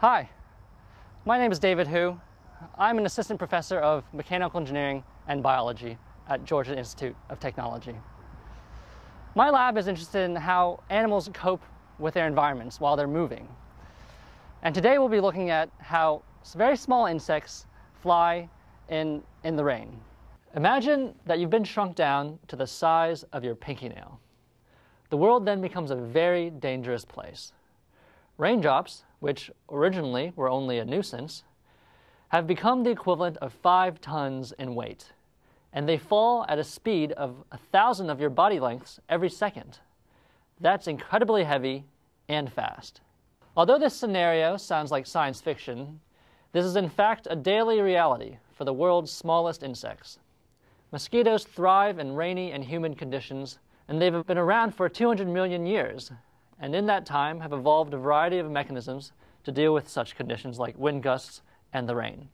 Hi, my name is David Hu. I'm an assistant professor of mechanical engineering and biology at Georgia Institute of Technology. My lab is interested in how animals cope with their environments while they're moving. And today we'll be looking at how very small insects fly in, in the rain. Imagine that you've been shrunk down to the size of your pinky nail. The world then becomes a very dangerous place. Raindrops, which originally were only a nuisance, have become the equivalent of five tons in weight, and they fall at a speed of a thousand of your body lengths every second. That's incredibly heavy and fast. Although this scenario sounds like science fiction, this is in fact a daily reality for the world's smallest insects. Mosquitoes thrive in rainy and humid conditions, and they've been around for 200 million years, and in that time have evolved a variety of mechanisms to deal with such conditions like wind gusts and the rain.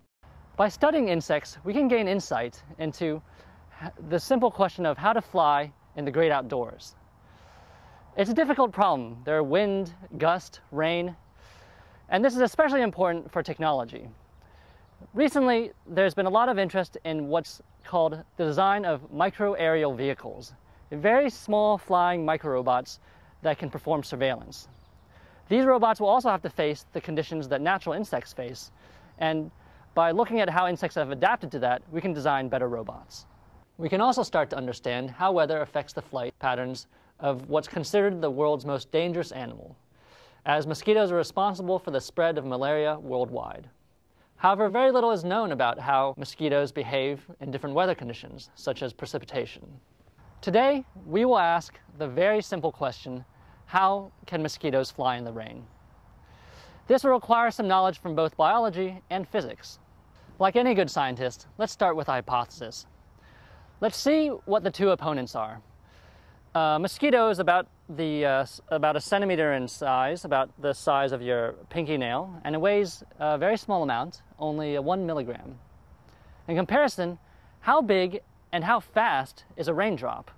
By studying insects, we can gain insight into the simple question of how to fly in the great outdoors. It's a difficult problem. There are wind, gust, rain, and this is especially important for technology. Recently, there's been a lot of interest in what's called the design of micro-aerial vehicles, very small flying microrobots that can perform surveillance. These robots will also have to face the conditions that natural insects face, and by looking at how insects have adapted to that, we can design better robots. We can also start to understand how weather affects the flight patterns of what's considered the world's most dangerous animal, as mosquitoes are responsible for the spread of malaria worldwide. However, very little is known about how mosquitoes behave in different weather conditions, such as precipitation. Today, we will ask the very simple question, how can mosquitoes fly in the rain? This will require some knowledge from both biology and physics. Like any good scientist, let's start with a hypothesis. Let's see what the two opponents are. Uh, mosquito is about, the, uh, about a centimeter in size, about the size of your pinky nail, and it weighs a very small amount, only one milligram. In comparison, how big and how fast is a raindrop?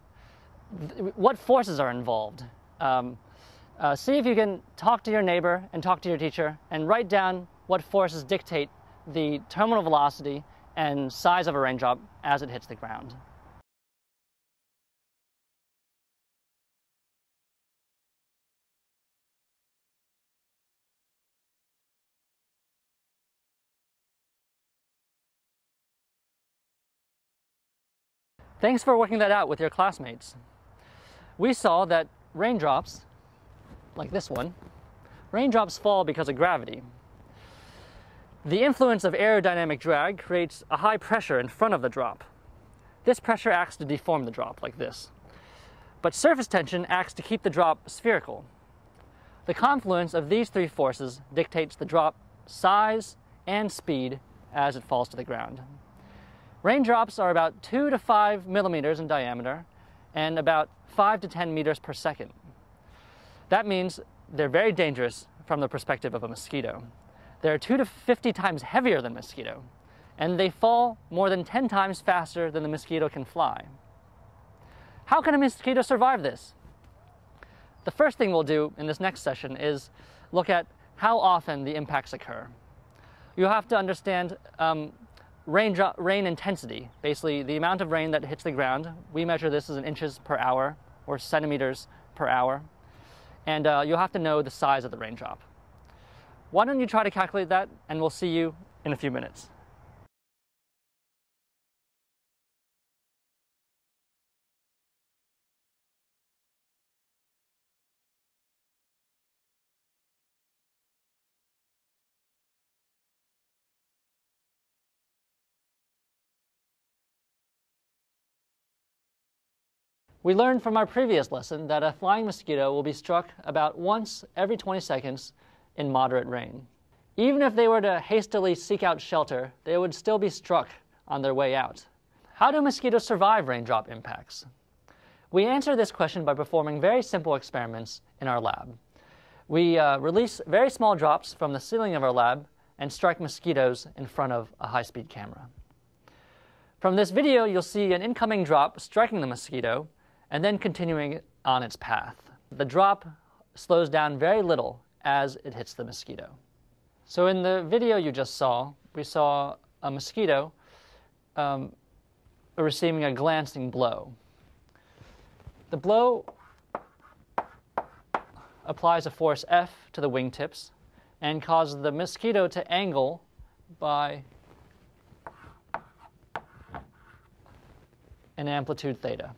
What forces are involved? Um, uh, see if you can talk to your neighbor and talk to your teacher and write down what forces dictate the terminal velocity and size of a raindrop as it hits the ground. Thanks for working that out with your classmates. We saw that raindrops like this one, raindrops fall because of gravity. The influence of aerodynamic drag creates a high pressure in front of the drop. This pressure acts to deform the drop, like this. But surface tension acts to keep the drop spherical. The confluence of these three forces dictates the drop size and speed as it falls to the ground. Raindrops are about 2 to 5 millimeters in diameter and about 5 to 10 meters per second. That means they're very dangerous from the perspective of a mosquito. They're 2 to 50 times heavier than mosquito, and they fall more than 10 times faster than the mosquito can fly. How can a mosquito survive this? The first thing we'll do in this next session is look at how often the impacts occur. You have to understand um, rain, rain intensity, basically the amount of rain that hits the ground. We measure this as in inches per hour or centimeters per hour and uh, you'll have to know the size of the raindrop. Why don't you try to calculate that, and we'll see you in a few minutes. We learned from our previous lesson that a flying mosquito will be struck about once every 20 seconds in moderate rain. Even if they were to hastily seek out shelter, they would still be struck on their way out. How do mosquitoes survive raindrop impacts? We answer this question by performing very simple experiments in our lab. We uh, release very small drops from the ceiling of our lab and strike mosquitoes in front of a high-speed camera. From this video, you'll see an incoming drop striking the mosquito and then continuing on its path. The drop slows down very little as it hits the mosquito. So in the video you just saw, we saw a mosquito um, receiving a glancing blow. The blow applies a force F to the wingtips and causes the mosquito to angle by an amplitude theta.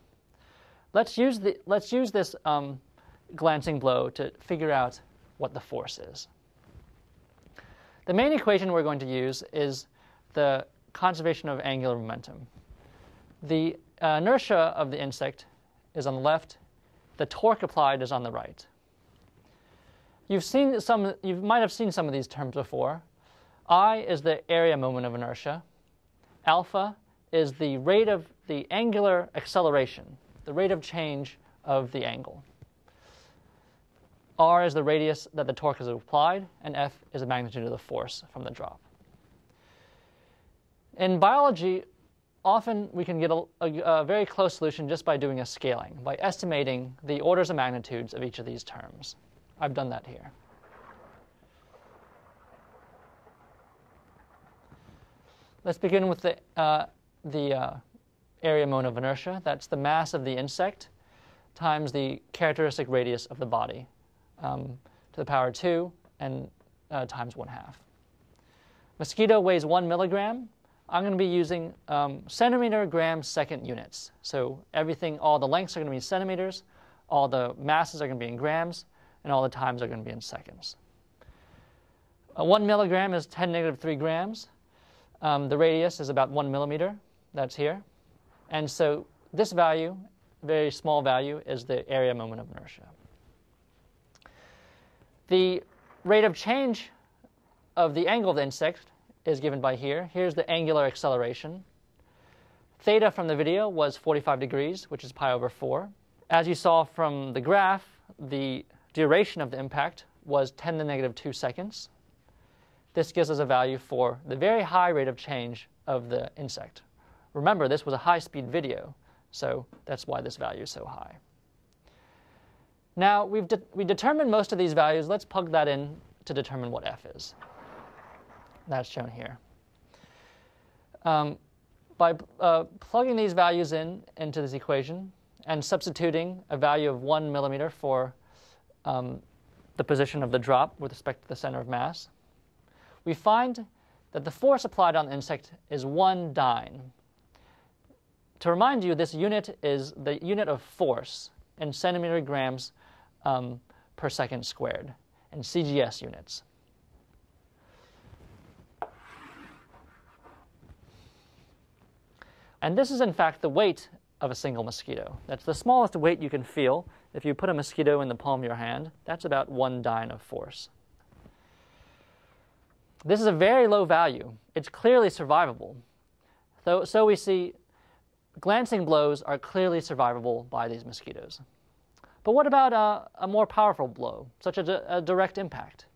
Let's use, the, let's use this um, glancing blow to figure out what the force is. The main equation we're going to use is the conservation of angular momentum. The uh, inertia of the insect is on the left, the torque applied is on the right. You've seen some, you might have seen some of these terms before. I is the area moment of inertia. Alpha is the rate of the angular acceleration, the rate of change of the angle. R is the radius that the torque is applied, and F is the magnitude of the force from the drop. In biology, often we can get a, a, a, very close solution just by doing a scaling, by estimating the orders of magnitudes of each of these terms. I've done that here. Let's begin with the, uh, the uh, area moment of inertia. That's the mass of the insect times the characteristic radius of the body um, to the power 2 and uh, times 1 half. Mosquito weighs 1 milligram. I'm going to be using um, centimeter, gram, second units. So everything, all the lengths are going to be centimeters, all the masses are going to be in grams, and all the times are going to be in seconds. Uh, 1 milligram is 10 negative 3 grams. Um, the radius is about 1 millimeter. That's here. And so this value, very small value, is the area moment of inertia. The rate of change of the angle of the insect is given by here. Here's the angular acceleration. Theta from the video was 45 degrees, which is pi over 4. As you saw from the graph, the duration of the impact was 10 to the negative 2 seconds. This gives us a value for the very high rate of change of the insect. Remember, this was a high-speed video, so that's why this value is so high. Now, we've de we determined most of these values. Let's plug that in to determine what f is. That's shown here. Um, by uh, plugging these values in into this equation and substituting a value of 1 millimeter for um, the position of the drop with respect to the center of mass, we find that the force applied on the insect is 1 dyne. To remind you, this unit is the unit of force in centimeter grams um, per second squared in CGS units. And this is in fact the weight of a single mosquito. That's the smallest weight you can feel. If you put a mosquito in the palm of your hand, that's about one dyne of force. This is a very low value. It's clearly survivable. So, so we see glancing blows are clearly survivable by these mosquitoes. But what about a, a more powerful blow, such as a, a direct impact?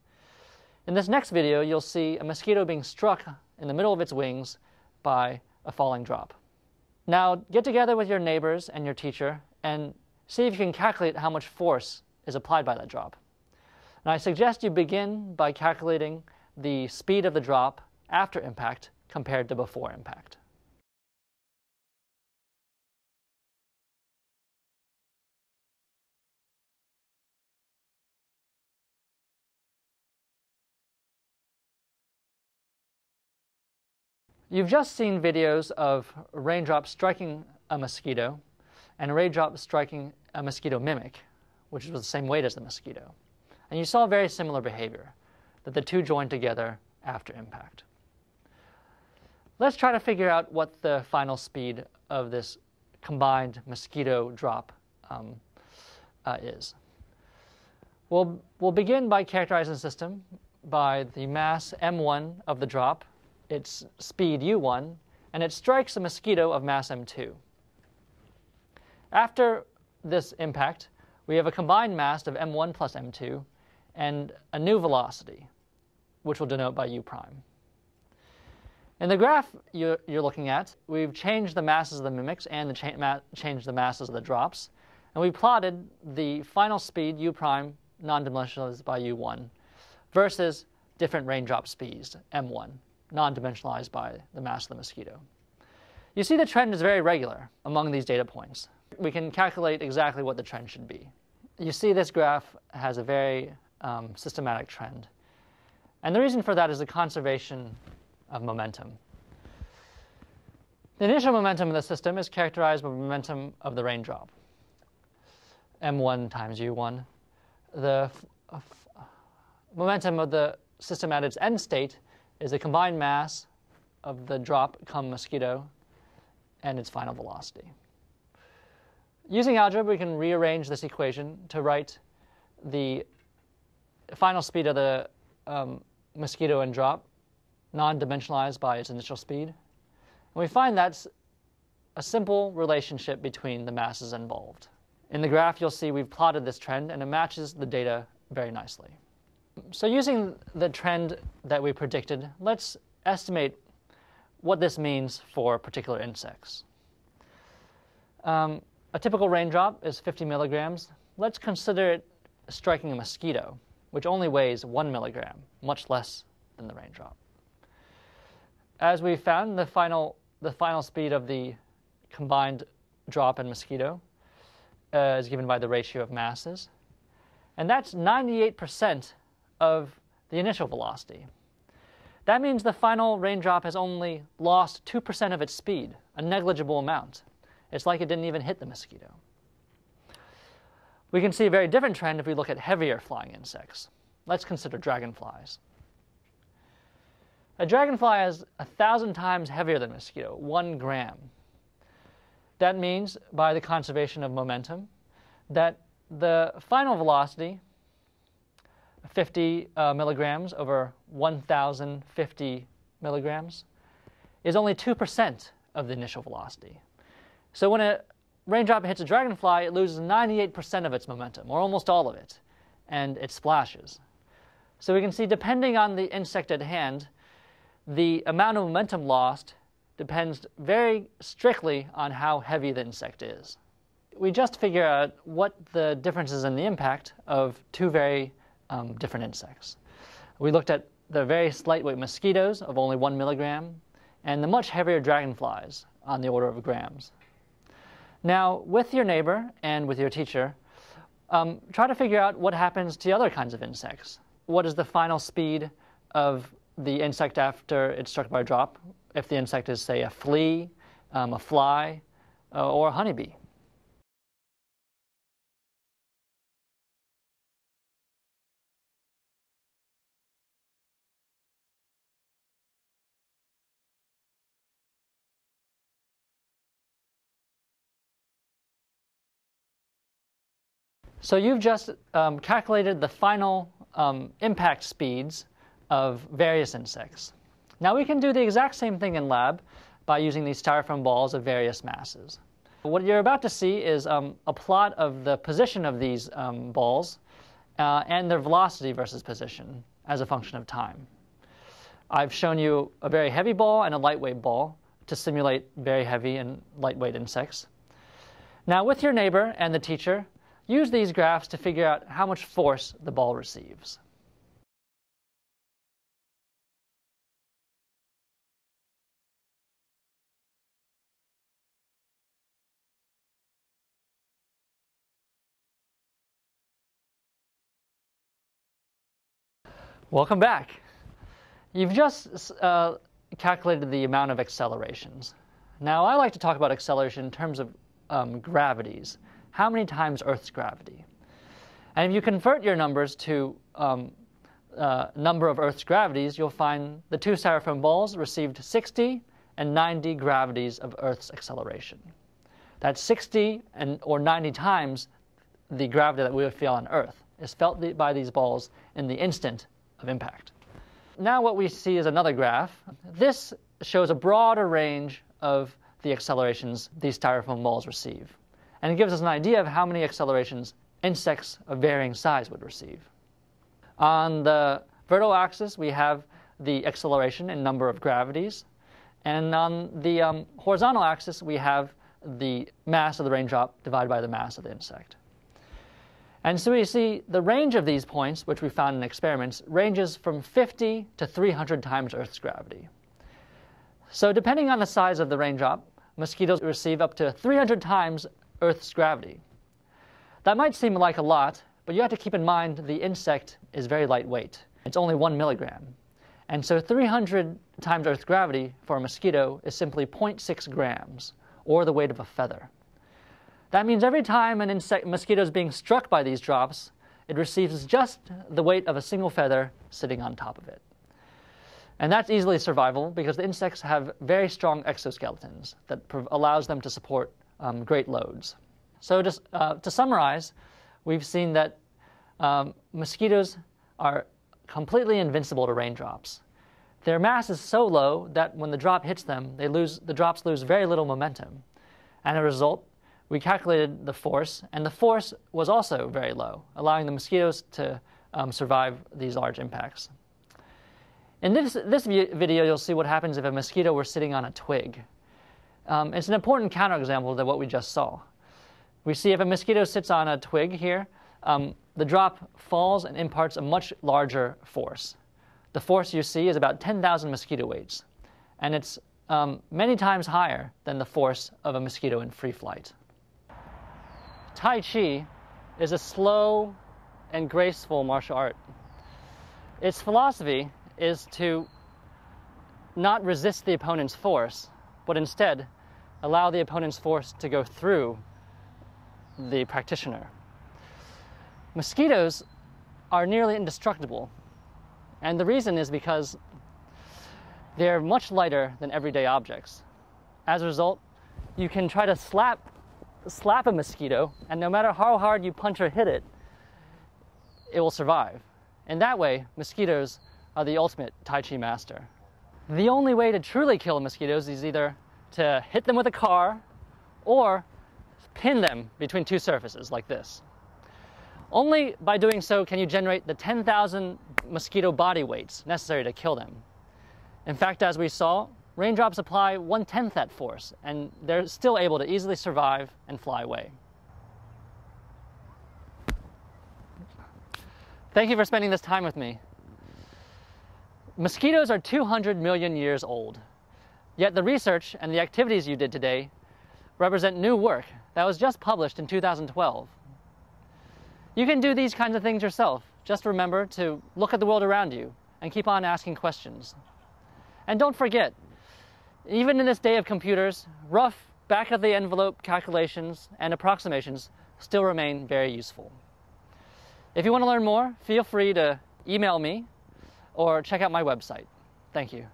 In this next video, you'll see a mosquito being struck in the middle of its wings by a falling drop. Now, get together with your neighbors and your teacher and see if you can calculate how much force is applied by that drop. And I suggest you begin by calculating the speed of the drop after impact compared to before impact. You've just seen videos of a raindrop striking a mosquito and a raindrop striking a mosquito mimic, which was the same weight as the mosquito. And you saw very similar behavior, that the two joined together after impact. Let's try to figure out what the final speed of this combined mosquito drop um, uh, is. We'll, we'll begin by characterizing the system by the mass m1 of the drop its speed u1, and it strikes a mosquito of mass m2. After this impact, we have a combined mass of m1 plus m2 and a new velocity, which we'll denote by u prime. In the graph you're, looking at, we've changed the masses of the mimics and the cha ma changed the masses of the drops, and we plotted the final speed u prime non-dimensionalized by u1 versus different raindrop speeds, m1, non-dimensionalized by the mass of the mosquito. You see the trend is very regular among these data points. We can calculate exactly what the trend should be. You see this graph has a very um, systematic trend. And the reason for that is the conservation of momentum. The initial momentum of the system is characterized by the momentum of the raindrop, m1 times u1. The momentum of the system at its end state is the combined mass of the drop come mosquito and its final velocity. Using algebra, we can rearrange this equation to write the final speed of the um, mosquito and drop, non-dimensionalized by its initial speed. And we find that's a simple relationship between the masses involved. In the graph, you'll see we've plotted this trend, and it matches the data very nicely. So using the trend that we predicted, let's estimate what this means for particular insects. Um, a typical raindrop is 50 milligrams. Let's consider it striking a mosquito, which only weighs one milligram, much less than the raindrop. As we found, the final, the final speed of the combined drop and mosquito uh, is given by the ratio of masses. And that's 98% of the initial velocity. That means the final raindrop has only lost 2% of its speed, a negligible amount. It's like it didn't even hit the mosquito. We can see a very different trend if we look at heavier flying insects. Let's consider dragonflies. A dragonfly is a thousand times heavier than a mosquito, one gram. That means, by the conservation of momentum, that the final velocity 50 uh, milligrams over 1,050 milligrams is only 2% of the initial velocity. So when a raindrop hits a dragonfly, it loses 98% of its momentum, or almost all of it, and it splashes. So we can see, depending on the insect at hand, the amount of momentum lost depends very strictly on how heavy the insect is. We just figure out what the differences in the impact of two very um, different insects. We looked at the very lightweight mosquitoes of only one milligram and the much heavier dragonflies on the order of grams. Now, with your neighbor and with your teacher, um, try to figure out what happens to other kinds of insects. What is the final speed of the insect after it's struck by a drop? If the insect is, say, a flea, um, a fly, uh, or a honeybee. So you've just um, calculated the final um, impact speeds of various insects. Now we can do the exact same thing in lab by using these styrofoam balls of various masses. What you're about to see is um, a plot of the position of these um, balls uh, and their velocity versus position as a function of time. I've shown you a very heavy ball and a lightweight ball to simulate very heavy and lightweight insects. Now with your neighbor and the teacher, Use these graphs to figure out how much force the ball receives. Welcome back. You've just uh, calculated the amount of accelerations. Now, I like to talk about acceleration in terms of um, gravities how many times Earth's gravity. And if you convert your numbers to um, uh, number of Earth's gravities, you'll find the two styrofoam balls received 60 and 90 gravities of Earth's acceleration. That's 60 and, or 90 times the gravity that we would feel on Earth is felt by these balls in the instant of impact. Now what we see is another graph. This shows a broader range of the accelerations these styrofoam balls receive and it gives us an idea of how many accelerations insects of varying size would receive. On the vertical axis, we have the acceleration in number of gravities, and on the um, horizontal axis, we have the mass of the raindrop divided by the mass of the insect. And so we see the range of these points, which we found in experiments, ranges from 50 to 300 times Earth's gravity. So depending on the size of the raindrop, mosquitoes receive up to 300 times Earth's gravity. That might seem like a lot, but you have to keep in mind the insect is very lightweight. It's only one milligram. And so 300 times Earth's gravity for a mosquito is simply 0.6 grams, or the weight of a feather. That means every time an insect, mosquito is being struck by these drops, it receives just the weight of a single feather sitting on top of it. And that's easily survivable because the insects have very strong exoskeletons that allows them to support um, great loads. So just, uh, to summarize, we've seen that um, mosquitoes are completely invincible to raindrops. Their mass is so low that when the drop hits them, they lose, the drops lose very little momentum. And as a result, we calculated the force, and the force was also very low, allowing the mosquitoes to um, survive these large impacts. In this, this video, you'll see what happens if a mosquito were sitting on a twig. Um, it's an important counterexample to what we just saw. We see if a mosquito sits on a twig here, um, the drop falls and imparts a much larger force. The force you see is about 10,000 mosquito weights, and it's um, many times higher than the force of a mosquito in free flight. Tai Chi is a slow and graceful martial art. Its philosophy is to not resist the opponent's force, but instead allow the opponent's force to go through the practitioner. Mosquitoes are nearly indestructible, and the reason is because they're much lighter than everyday objects. As a result, you can try to slap slap a mosquito, and no matter how hard you punch or hit it, it will survive. In that way, mosquitoes are the ultimate Tai Chi master. The only way to truly kill mosquitoes is either to hit them with a car or pin them between two surfaces like this. Only by doing so can you generate the 10,000 mosquito body weights necessary to kill them. In fact, as we saw, raindrops apply one tenth that force, and they're still able to easily survive and fly away. Thank you for spending this time with me. Mosquitoes are 200 million years old, yet the research and the activities you did today represent new work that was just published in 2012. You can do these kinds of things yourself. Just remember to look at the world around you and keep on asking questions. And don't forget, even in this day of computers, rough back of the envelope calculations and approximations still remain very useful. If you want to learn more, feel free to email me or check out my website. Thank you.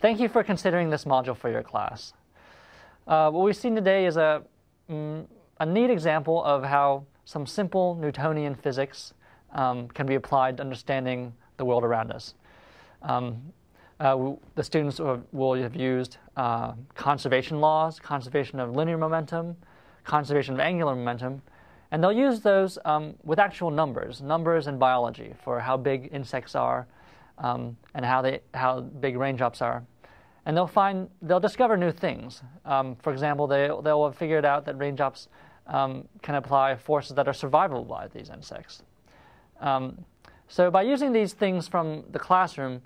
Thank you for considering this module for your class. Uh, what we've seen today is a mm, a neat example of how some simple Newtonian physics um, can be applied to understanding the world around us. Um, uh, the students will have used uh, conservation laws, conservation of linear momentum, conservation of angular momentum, and they'll use those um, with actual numbers, numbers in biology for how big insects are um, and how, they, how big raindrops are and they'll find they'll discover new things. Um, for example, they they'll have figured out that raindrops um, can apply forces that are survivable by these insects. Um, so by using these things from the classroom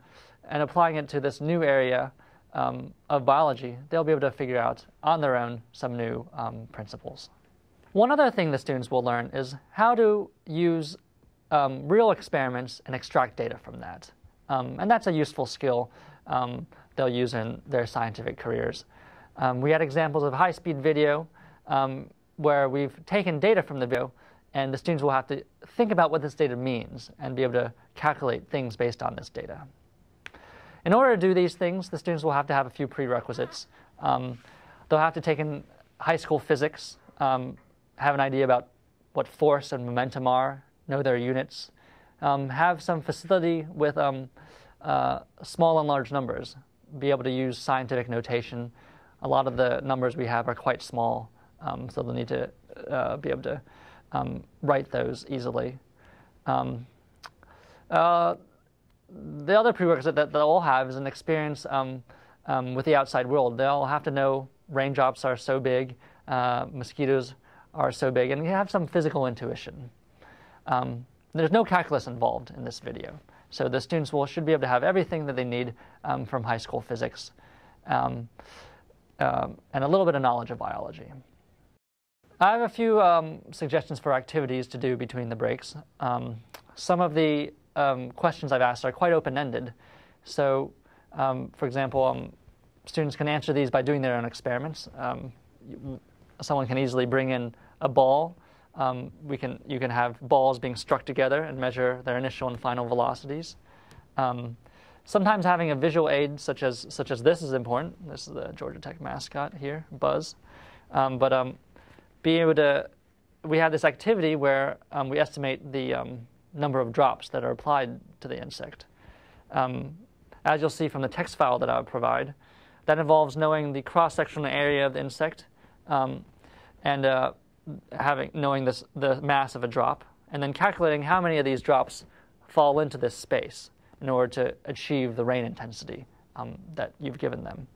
and applying it to this new area um, of biology, they'll be able to figure out on their own some new um, principles. One other thing the students will learn is how to use um, real experiments and extract data from that. and that's a useful skill they'll use in their scientific careers. Um, we had examples of high-speed video um, where we've taken data from the video and the students will have to think about what this data means and be able to calculate things based on this data. In order to do these things, the students will have to have a few prerequisites. Um, they'll have to take in high school physics, um, have an idea about what force and momentum are, know their units, um, have some facility with um, uh, small and large numbers, be able to use scientific notation. A lot of the numbers we have are quite small, um, so they'll need to uh, be able to um, write those easily. Uh, the other prerequisite that they'll all have is an experience um, um, with the outside world. They'll have to know raindrops are so big, uh, mosquitoes are so big, and you have some physical intuition. Um, there's no calculus involved in this video, so the students will should be able to have everything that they need um, from high school physics, um, um, and a little bit of knowledge of biology. I have a few suggestions for activities to do between the breaks. Some of the um, questions I've asked are quite open-ended. So, um, for example, um, students can answer these by doing their own experiments. Um, someone can easily bring in a ball. we can, you can have balls being struck together and measure their initial and final velocities. sometimes having a visual aid such as, such as this is important. This is the Georgia Tech mascot here, Buzz. but being able to, we have this activity where um, we estimate the um, number of drops that are applied to the insect. Um, as you'll see from the text file that I provide, that involves knowing the cross-sectional area of the insect um, and uh, having knowing this, the mass of a drop, and then calculating how many of these drops fall into this space in order to achieve the rain intensity um, that you've given them.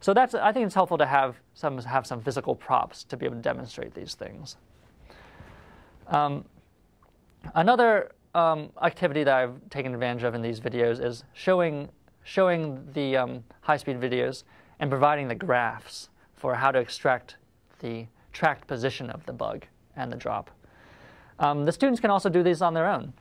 So that's, I think it's helpful to have some, have some physical props to be able to demonstrate these things. Um, another um, activity that I've taken advantage of in these videos is showing, showing the um, high-speed videos and providing the graphs for how to extract the tracked position of the bug and the drop. Um, the students can also do these on their own.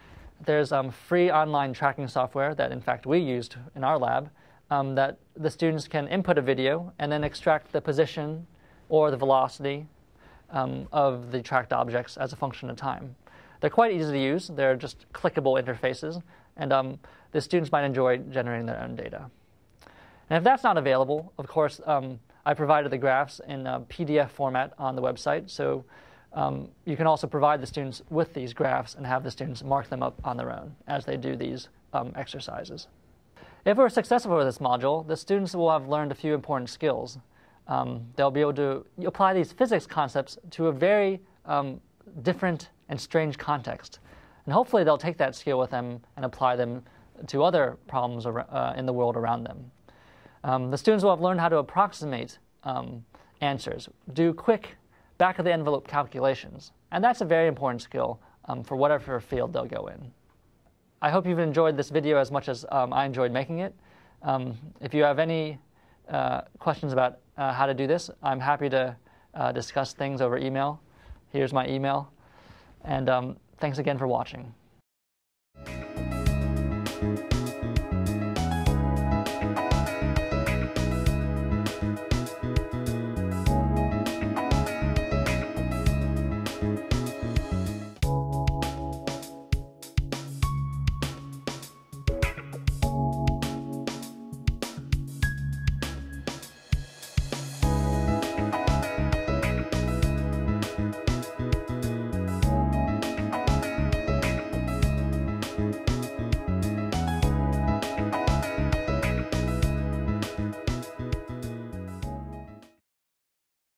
There's um, free online tracking software that, in fact, we used in our lab um, that the students can input a video and then extract the position or the velocity um, of the tracked objects as a function of time. They're quite easy to use. They're just clickable interfaces, and um, the students might enjoy generating their own data. And if that's not available, of course, um, I provided the graphs in PDF format on the website, so um, you can also provide the students with these graphs and have the students mark them up on their own as they do these um, exercises. If we're successful with this module, the students will have learned a few important skills. Um, they'll be able to apply these physics concepts to a very um, different and strange context. And hopefully they'll take that skill with them and apply them to other problems uh, in the world around them. Um, the students will have learned how to approximate um, answers, do quick back of the envelope calculations. And that's a very important skill um, for whatever field they'll go in. I hope you've enjoyed this video as much as um, I enjoyed making it. Um, if you have any uh, questions about uh, how to do this, I'm happy to uh, discuss things over email. Here's my email. And um, thanks again for watching.